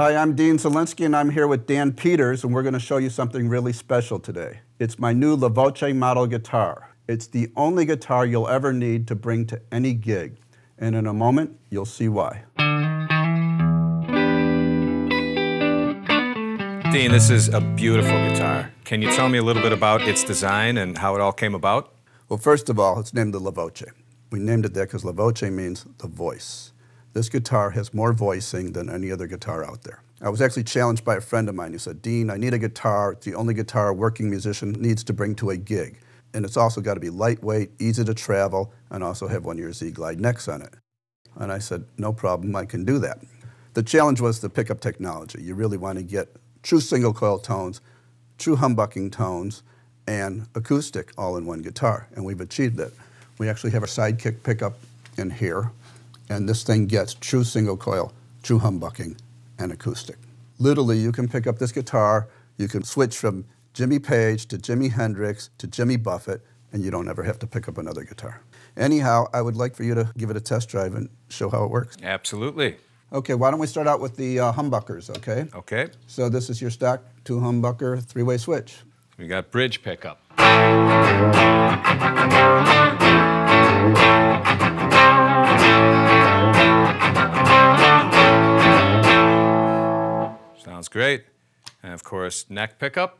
Hi, I'm Dean Zelinsky, and I'm here with Dan Peters, and we're going to show you something really special today. It's my new La Voce model guitar. It's the only guitar you'll ever need to bring to any gig, and in a moment, you'll see why. Dean, this is a beautiful guitar. Can you tell me a little bit about its design and how it all came about? Well, first of all, it's named the La Voce. We named it that because La Voce means the voice. This guitar has more voicing than any other guitar out there. I was actually challenged by a friend of mine who said, Dean, I need a guitar. It's the only guitar a working musician needs to bring to a gig. And it's also got to be lightweight, easy to travel, and also have one of your Z-Glide necks on it. And I said, no problem, I can do that. The challenge was the pickup technology. You really want to get true single coil tones, true humbucking tones, and acoustic all in one guitar. And we've achieved it. We actually have a SideKick pickup in here, and this thing gets true single coil, true humbucking, and acoustic. Literally, you can pick up this guitar, you can switch from Jimmy Page to Jimi Hendrix to Jimmy Buffett, and you don't ever have to pick up another guitar. Anyhow, I would like for you to give it a test drive and show how it works. Absolutely. Okay, why don't we start out with the uh, humbuckers, okay? Okay. So this is your stock two humbucker three-way switch. We got bridge pickup. Great. And of course, neck pickup.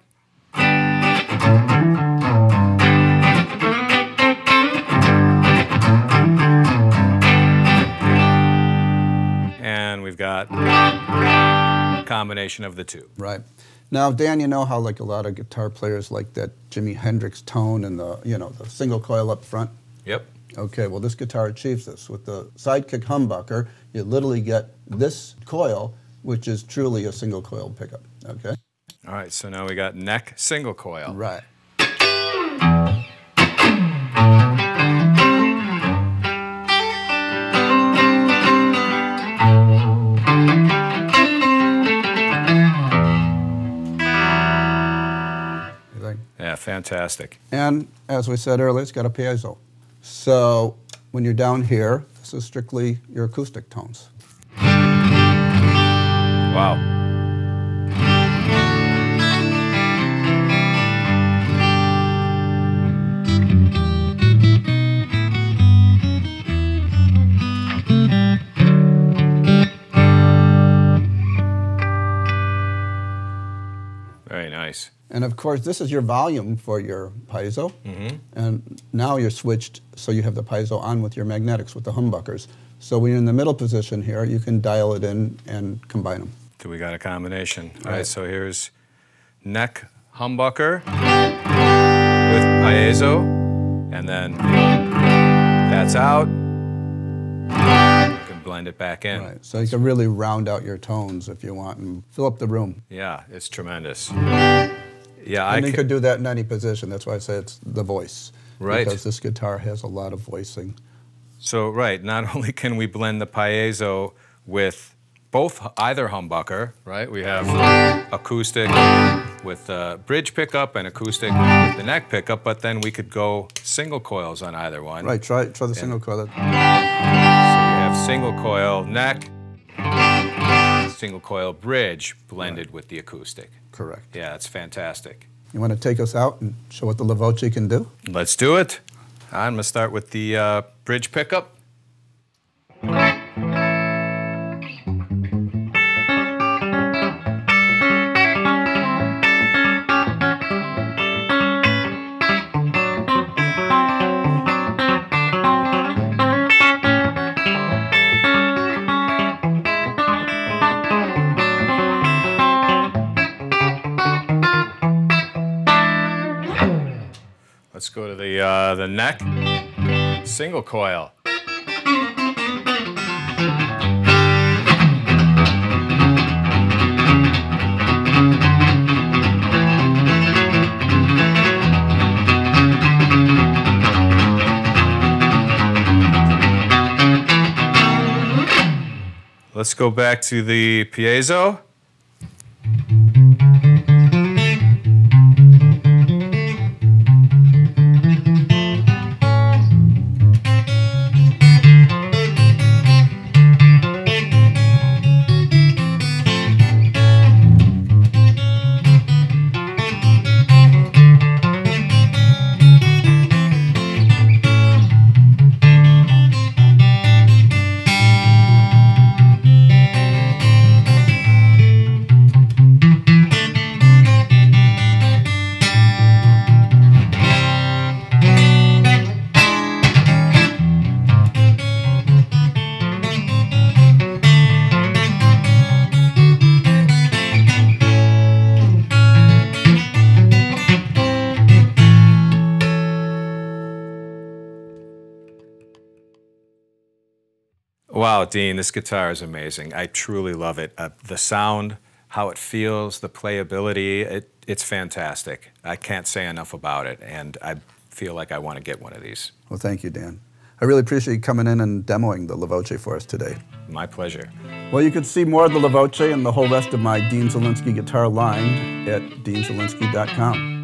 And we've got a combination of the two. Right. Now, Dan, you know how like a lot of guitar players like that Jimi Hendrix tone and the, you know, the single coil up front? Yep. Okay, well this guitar achieves this. With the SideKick humbucker, you literally get this coil, which is truly a single coil pickup, okay? All right, so now we got neck single coil. Right. Yeah, fantastic. And as we said earlier, it's got a piezo. So when you're down here, this is strictly your acoustic tones. Wow. Very nice. And of course, this is your volume for your piezo. Mm-hmm. And now you're switched so you have the piezo on with your magnetics, with the humbuckers. So when you're in the middle position here, you can dial it in and combine them. So we got a combination. All Right. right, so here's neck humbucker with piezo, and then that's out. You can blend it back in. Right. So you can really round out your tones if you want and fill up the room. Yeah, it's tremendous. Yeah, I And you c- could do that in any position. That's why I say it's the voice. Right. Because this guitar has a lot of voicing. So right, not only can we blend the piezo with both either humbucker, right? We have acoustic with uh, bridge pickup and acoustic with the neck pickup, but then we could go single coils on either one. Right. Try try the single coil. So you have single coil neck, single coil bridge blended with the acoustic. Correct. Yeah, it's fantastic. You want to take us out and show what the La Voce can do? Let's do it. I'm gonna start with the uh, bridge pickup. Let's go to the uh, the neck single coil. Let's go back to the piezo. Wow, Dean, this guitar is amazing. I truly love it. Uh, the sound, how it feels, the playability, it, it's fantastic. I can't say enough about it, and I feel like I want to get one of these. Well, thank you, Dan. I really appreciate you coming in and demoing the Lavoce for us today. My pleasure. Well, you can see more of the Lavoce and the whole rest of my Dean Zelinsky guitar line at deanzelinsky.com.